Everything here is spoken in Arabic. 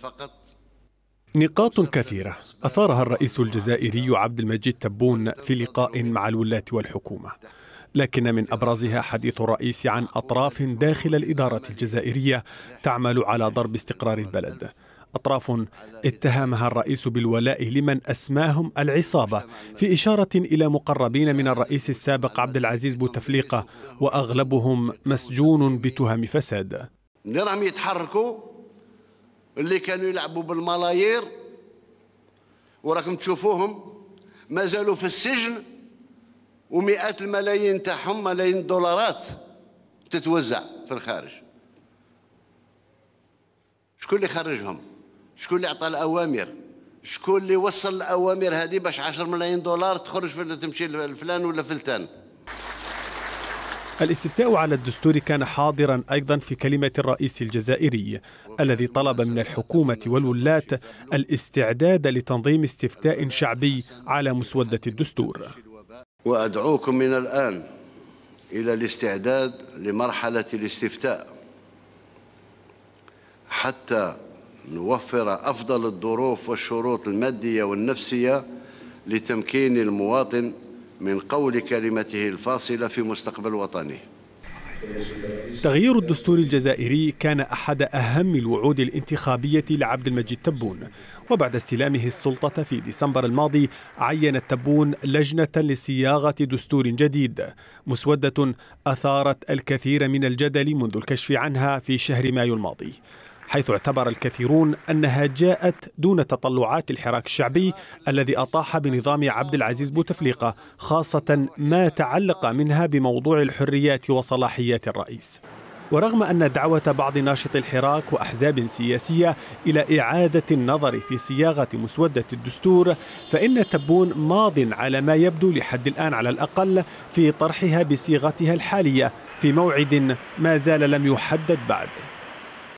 فقط. نقاط كثيرة. أثارها الرئيس الجزائري عبد المجيد تبون في لقاء مع الولاة والحكومة. لكن من أبرزها حديث الرئيس عن أطراف داخل الإدارة الجزائرية تعمل على ضرب استقرار البلد. أطراف اتهمها الرئيس بالولاء لمن أسماهم العصابة في إشارة إلى مقربين من الرئيس السابق عبد العزيز بوتفليقة وأغلبهم مسجون بتهم فساد. اللي راهم يتحركوا اللي كانوا يلعبوا بالملايير وراكم تشوفوهم ما زالوا في السجن ومئات الملايين تاعهم ملايين الدولارات تتوزع في الخارج. شكون اللي خرجهم؟ شكون اللي اعطى الأوامر؟ شكون اللي وصل الأوامر هذه باش 10 ملايين دولار تخرج في تمشي لفلان ولا فلتان؟ الاستفتاء على الدستور كان حاضرا أيضا في كلمة الرئيس الجزائري الذي طلب من الحكومة والولاة الاستعداد لتنظيم استفتاء شعبي على مسودة الدستور. وأدعوكم من الآن إلى الاستعداد لمرحلة الاستفتاء حتى نوفر أفضل الظروف والشروط المادية والنفسية لتمكين المواطن من قول كلمته الفاصلة في مستقبل وطنه. تغيير الدستور الجزائري كان أحد أهم الوعود الانتخابية لعبد المجيد تبون وبعد استلامه السلطة في ديسمبر الماضي عين التبون لجنة لصياغة دستور جديد. مسودة أثارت الكثير من الجدل منذ الكشف عنها في شهر مايو الماضي. حيث اعتبر الكثيرون أنها جاءت دون تطلعات الحراك الشعبي الذي أطاح بنظام عبد العزيز بوتفليقة خاصة ما تعلق منها بموضوع الحريات وصلاحيات الرئيس. ورغم أن دعوة بعض ناشطي الحراك وأحزاب سياسية إلى إعادة النظر في صياغة مسودة الدستور فإن تبون ماض على ما يبدو لحد الآن على الأقل في طرحها بصيغتها الحالية في موعد ما زال لم يحدد بعد.